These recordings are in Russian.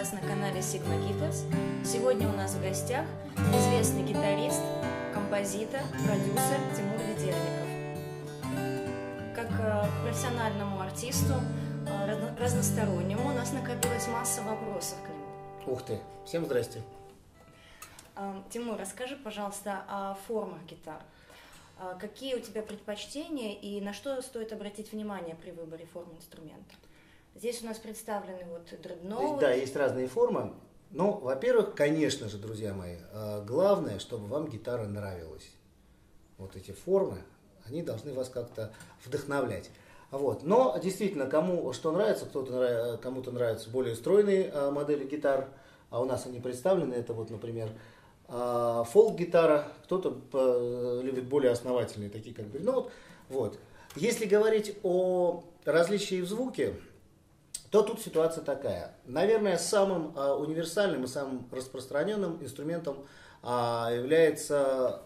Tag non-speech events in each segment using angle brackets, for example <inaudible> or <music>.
вас на канале Sigma Guitars. Сегодня у нас в гостях известный гитарист, композитор, продюсер Тимур Ведерников. Как э, к профессиональному артисту, э, разностороннему, у нас накопилась масса вопросов к нему. Ух ты! Всем здрасте! Э, Тимур, расскажи, пожалуйста, о формах гитар. Какие у тебя предпочтения и на что стоит обратить внимание при выборе формы инструмента? Здесь у нас представлены вот дредноут. Да, есть разные формы. Ну, во-первых, конечно же, друзья мои, э, главное, чтобы вам гитара нравилась. Вот эти формы, они должны вас как-то вдохновлять. Вот. Но действительно, кому что нравится, кто-то кому-то нравятся более стройные э, модели гитар, а у нас они представлены. Это вот, например, э, фолк-гитара, кто-то любит более основательные, такие как дредноут. Вот. Если говорить о различии в звуке, то тут ситуация такая. Наверное, самым а, универсальным и самым распространенным инструментом а, является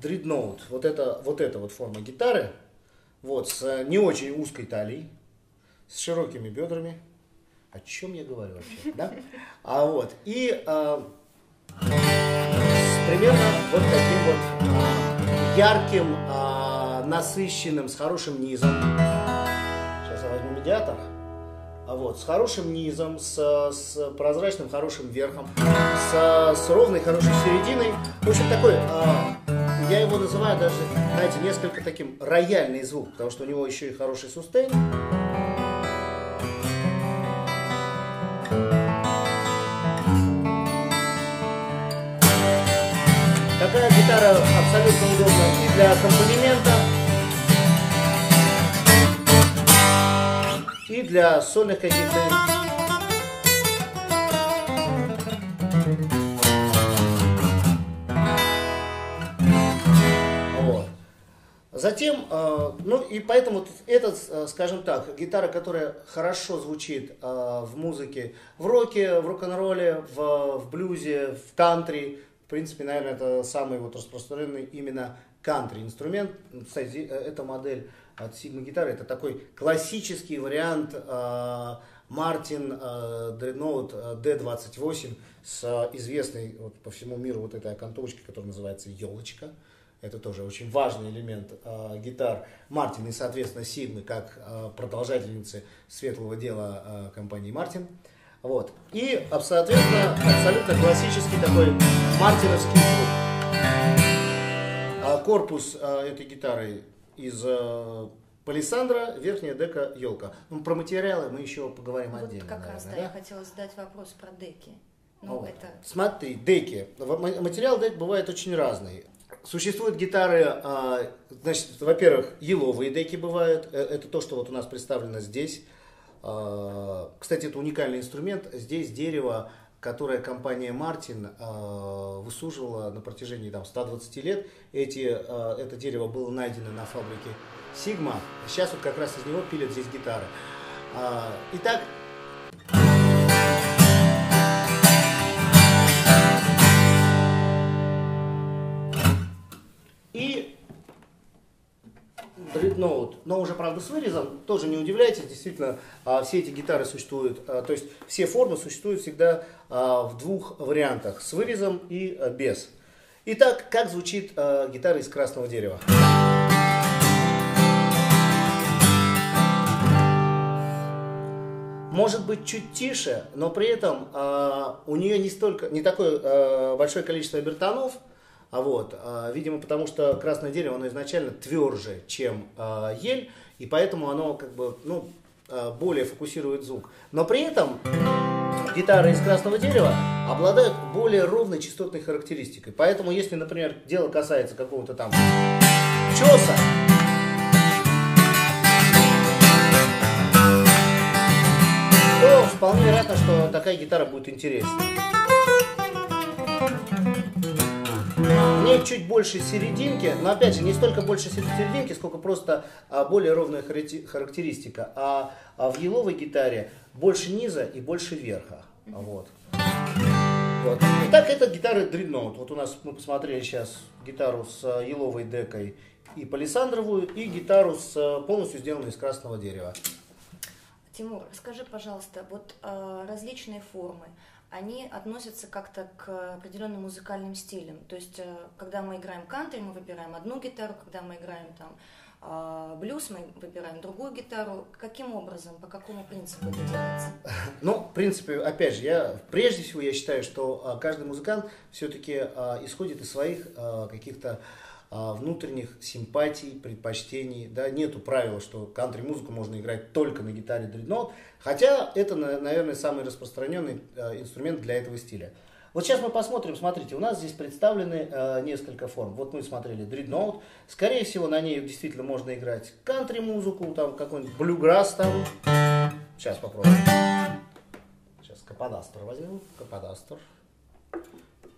дредноут. Вот это, вот эта вот форма гитары, вот, с не очень узкой талией, с широкими бедрами. О чем я говорю вообще, <laughs> да? А вот, и а, с примерно вот таким вот ярким, а, насыщенным, с хорошим низом. Сейчас я возьму медиатор. А вот, с хорошим низом, с, с прозрачным хорошим верхом, с, с ровной хорошей серединой. В общем, такой, а, я его называю даже, знаете, несколько таким рояльный звук, потому что у него еще и хороший сустейн. Такая гитара абсолютно удобна и для аккомпанемента, для сольных каких-то. Затем, э, ну и поэтому этот, э, скажем так, гитара, которая хорошо звучит э, в музыке, в роке, в рок-н-ролле, в, в блюзе, в кантри, в принципе, наверное, это самый вот распространенный именно кантри инструмент. Кстати, эта модель от Sigma гитары. Это такой классический вариант Мартин Dreadnought D28 с известной вот, по всему миру вот этой окантовочкой, которая называется елочка. Это тоже очень важный элемент э, гитар Мартин и, соответственно, Сигмы, как э, продолжательницы светлого дела э, компании Мартин. Вот. И, соответственно, абсолютно классический такой мартиновский звук. Корпус этой гитары из э, палисандра, верхняя дека елка. Ну, про материалы мы еще поговорим вот отдельно. как наверное, раз, да, да, я хотела задать вопрос про деки. Ну, вот. это... Смотри, деки. Материал дек бывает очень разный. Существуют гитары, а, значит, во-первых, еловые деки бывают. Э, это то, что вот у нас представлено здесь. А, кстати, это уникальный инструмент. Здесь дерево которое компания Мартин э, высуживала на протяжении там, 120 лет. Эти, э, это дерево было найдено на фабрике Сигма. Сейчас вот как раз из него пилят здесь гитары. Э, итак, но уже, правда, с вырезом, тоже не удивляйтесь, действительно, а, все эти гитары существуют, а, то есть все формы существуют всегда а, в двух вариантах, с вырезом и без. Итак, как звучит гитара из красного дерева? может быть чуть тише, но при этом э, у нее не столько, не такое э, большое количество обертонов, а вот, а, видимо, потому что красное дерево, оно изначально тверже, чем а, ель, и поэтому оно как бы, ну, а, более фокусирует звук. Но при этом гитары из красного дерева обладают более ровной частотной характеристикой. Поэтому, если, например, дело касается какого-то там чеса, то вполне вероятно, что такая гитара будет интереснее. Чуть больше серединки, но опять же не столько больше серединки, сколько просто а, более ровная характеристика. А, а в еловой гитаре больше низа и больше верха. Вот. Вот. Итак, это гитара Dreadnought. Вот у нас мы посмотрели сейчас гитару с а, еловой декой и палисандровую, и гитару с, полностью сделанную из красного дерева. Тимур, расскажи, пожалуйста, вот э, различные формы, они относятся как-то к определенным музыкальным стилям. То есть, э, когда мы играем кантри, мы выбираем одну гитару, когда мы играем там э, блюз, мы выбираем другую гитару. Каким образом, по какому принципу это делается? Ну, в принципе, опять же, я прежде всего я считаю, что а, каждый музыкант все-таки исходит из своих каких-то внутренних симпатий, предпочтений. Да, нету правила, что кантри-музыку можно играть только на гитаре дредноут, хотя это, наверное, самый распространенный а, инструмент для этого стиля. Вот сейчас мы посмотрим, смотрите, у нас здесь представлены э, несколько форм. Вот мы смотрели дредноут. Скорее всего, на ней действительно можно играть кантри-музыку, там какой-нибудь блюграсс там. Сейчас попробуем. Сейчас каподастер возьмем, каподастер.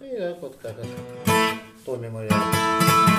И так вот как это. Томми Мария.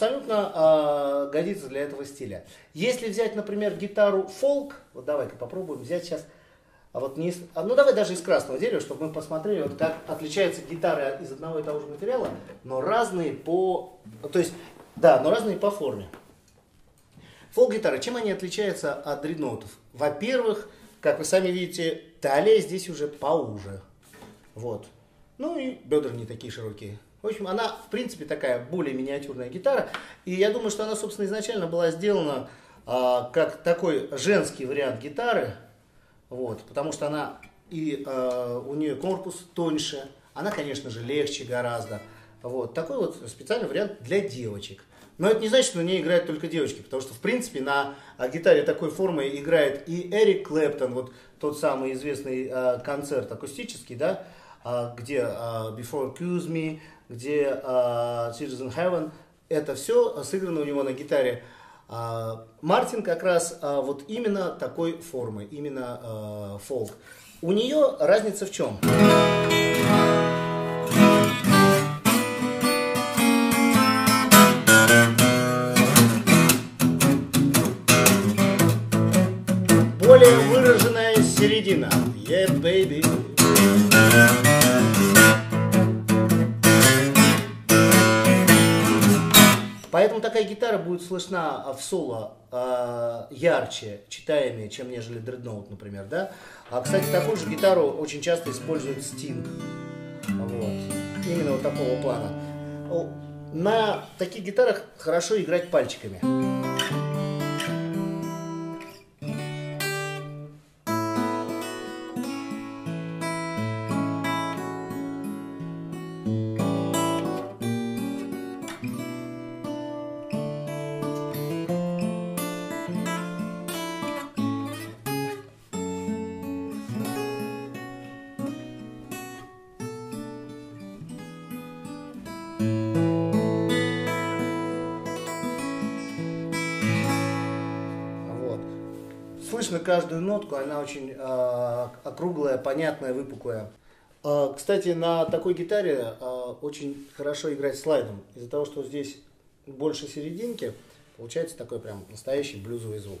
Абсолютно э, годится для этого стиля. Если взять, например, гитару фолк, вот давай-ка попробуем взять сейчас, а вот не из, а, ну давай даже из красного дерева, чтобы мы посмотрели, вот как отличаются гитары из одного и того же материала, но разные по, то есть, да, но разные по форме. Фолк-гитары, чем они отличаются от дредноутов? Во-первых, как вы сами видите, талия здесь уже поуже. Вот. Ну и бедра не такие широкие. В общем, она, в принципе, такая более миниатюрная гитара. И я думаю, что она, собственно, изначально была сделана а, как такой женский вариант гитары. Вот, потому что она и а, у нее корпус тоньше, она, конечно же, легче гораздо. Вот, такой вот специальный вариант для девочек. Но это не значит, что на ней играют только девочки, потому что, в принципе, на а, гитаре такой формы играет и Эрик Клэптон, вот тот самый известный а, концерт акустический, да, а, где а, Before Accuse Me, где uh, Citizen Heaven, это все сыграно у него на гитаре. Uh, Мартин как раз uh, вот именно такой формы, именно uh, фолк. У нее разница в чем? Гитара будет слышна в соло э, ярче, читаемее, чем нежели дредноут, например, да. А, кстати, такую же гитару очень часто использует Sting. Вот. Именно вот такого плана. На таких гитарах хорошо играть пальчиками. Слышно каждую нотку, она очень э, округлая, понятная, выпуклая. Э, кстати, на такой гитаре э, очень хорошо играть слайдом. Из-за того, что здесь больше серединки, получается такой прям настоящий блюзовый звук.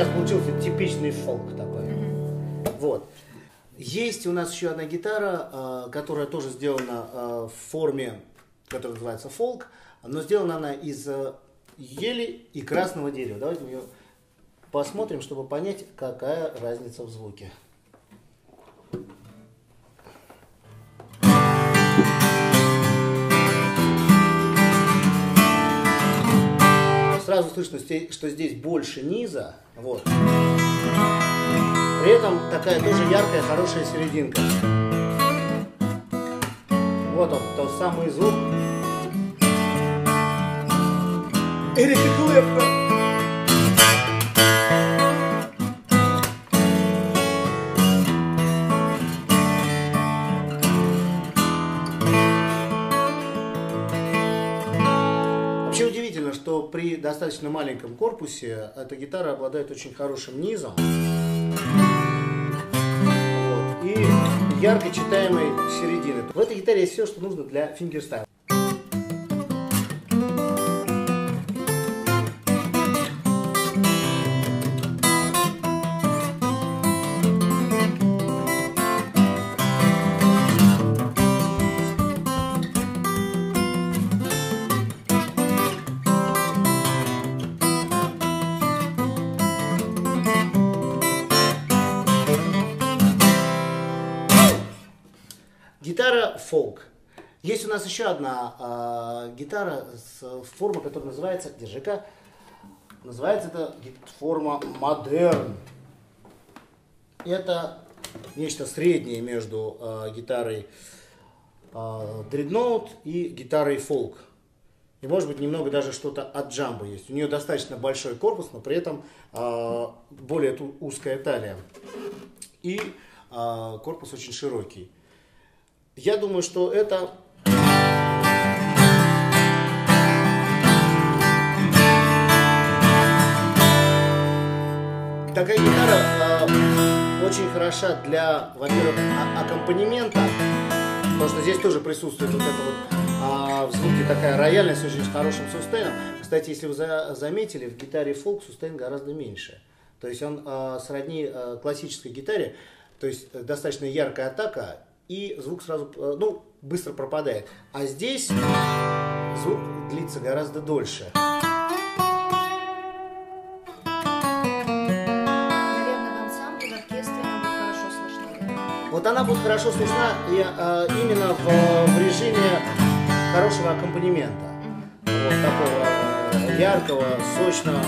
сейчас получился типичный фолк такой. Вот. Есть у нас еще одна гитара, а, которая тоже сделана а, в форме которая называется фолк, но сделана она из э, ели и красного дерева. Давайте мы ее посмотрим, чтобы понять, какая разница в звуке. Сразу слышно, что здесь больше низа. Вот. При этом такая тоже яркая, хорошая серединка. Вот он, тот самый звук. Эрика Клэпка. При достаточно маленьком корпусе эта гитара обладает очень хорошим низом ярко читаемой середины. В этой гитаре есть все, что нужно для фингерстайла. У нас еще одна э, гитара с формой, которая называется, держи-ка, называется это форма модерн. Это нечто среднее между э, гитарой э, Dreadnought и гитарой фолк. И может быть немного даже что-то от джамбо есть. У нее достаточно большой корпус, но при этом э, более узкая талия. И э, корпус очень широкий. Я думаю, что это такая гитара э, очень хороша для, во-первых, а аккомпанемента, потому что здесь тоже присутствует вот это вот э, в звуке такая рояльность очень с хорошим сустейном. Кстати, если вы за заметили, в гитаре фолк сустейн гораздо меньше. То есть он э, сродни э, классической гитаре, то есть э, достаточно яркая атака и звук сразу, э, ну, быстро пропадает. А здесь звук длится гораздо дольше. Вот она будет хорошо слышна и, э, именно в, в режиме хорошего аккомпанемента. Вот такого э, яркого, сочного.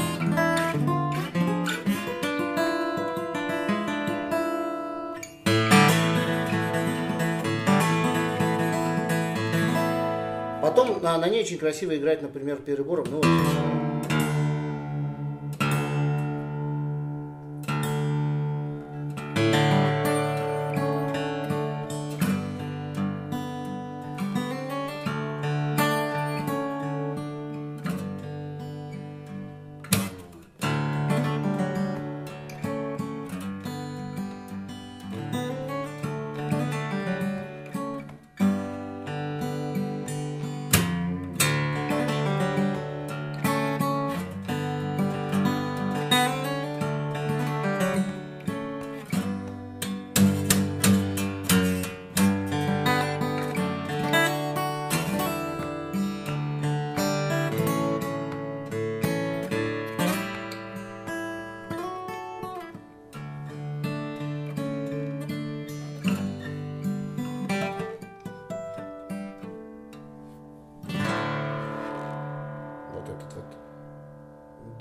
Потом на, на ней очень красиво играть, например, перебором. Ну,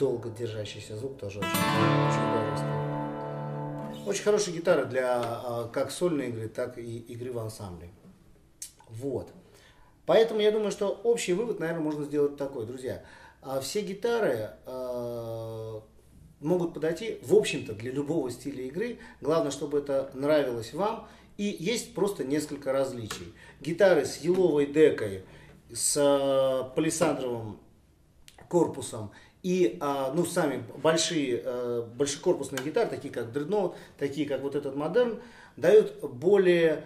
долго держащийся звук тоже очень, очень. Очень хорошая гитара для а, как сольной игры, так и игры в ансамбле. Вот. Поэтому я думаю, что общий вывод, наверное, можно сделать такой, друзья. А, все гитары э, могут подойти, в общем-то, для любого стиля игры. Главное, чтобы это нравилось вам. И есть просто несколько различий. Гитары с еловой декой, с палисандровым корпусом и, а, ну, сами большие, э, большекорпусные гитары, такие как Dreadnought, такие как вот этот модерн, дают более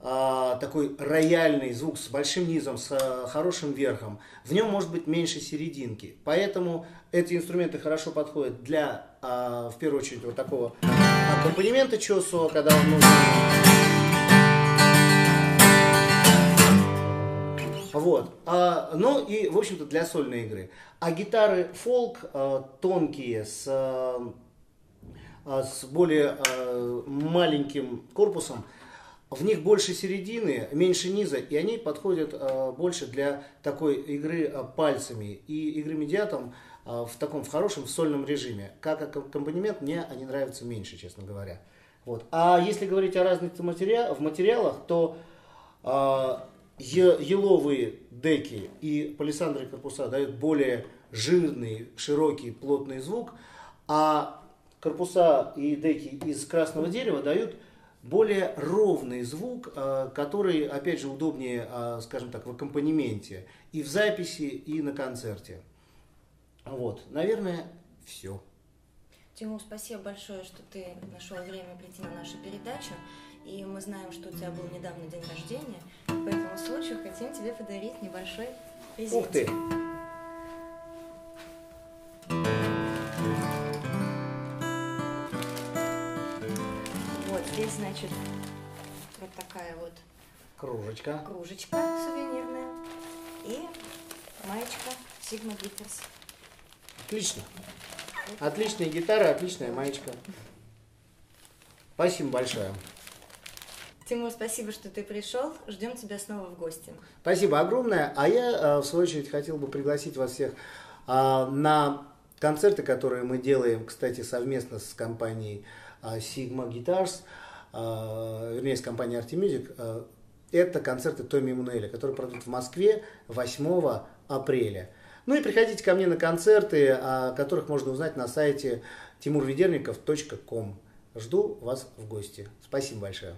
а, такой рояльный звук с большим низом, с а, хорошим верхом. В нем может быть меньше серединки. Поэтому эти инструменты хорошо подходят для, в первую очередь, вот такого аккомпанемента чесу, когда он нужен Вот. А, ну и, в общем-то, для сольной игры. А гитары фолк а, тонкие, с а, а, с более а, маленьким корпусом, в них больше середины, меньше низа, и они подходят а, больше для такой игры а, пальцами и игры медиатом а, в таком в хорошем в сольном режиме. Как аккомпанемент мне они нравятся меньше, честно говоря. Вот. А если говорить о разных матери... в материалах, то а, еловые деки и палисандровые корпуса дают более жирный, широкий, плотный звук, а корпуса и деки из красного дерева дают более ровный звук, а, который, опять же, удобнее, а, скажем так, в аккомпанементе и в записи, и на концерте. Вот, наверное, все. Тимур, спасибо большое, что ты нашел время прийти на нашу передачу. И мы знаем, что у тебя был недавно день рождения. По этому случаю хотим тебе подарить небольшой презент. Ух ты! Вот здесь, значит, вот такая вот кружечка, кружечка сувенирная и маечка Sigma Guitars. Отлично. Отличная гитара, отличная маечка. Спасибо большое. Тимур, спасибо, что ты пришел. Ждем тебя снова в гости. Спасибо огромное. А я, э, в свою очередь, хотел бы пригласить вас всех а, на концерты, которые мы делаем, кстати, совместно с компанией а, Sigma Guitars, вернее, с компанией Arty Music. Это концерты Томми Эммануэля, которые пройдут в Москве 8 апреля. Ну и приходите ко мне на концерты, о которых можно узнать на сайте timurvedernikov.com. Жду вас в гости. Спасибо большое.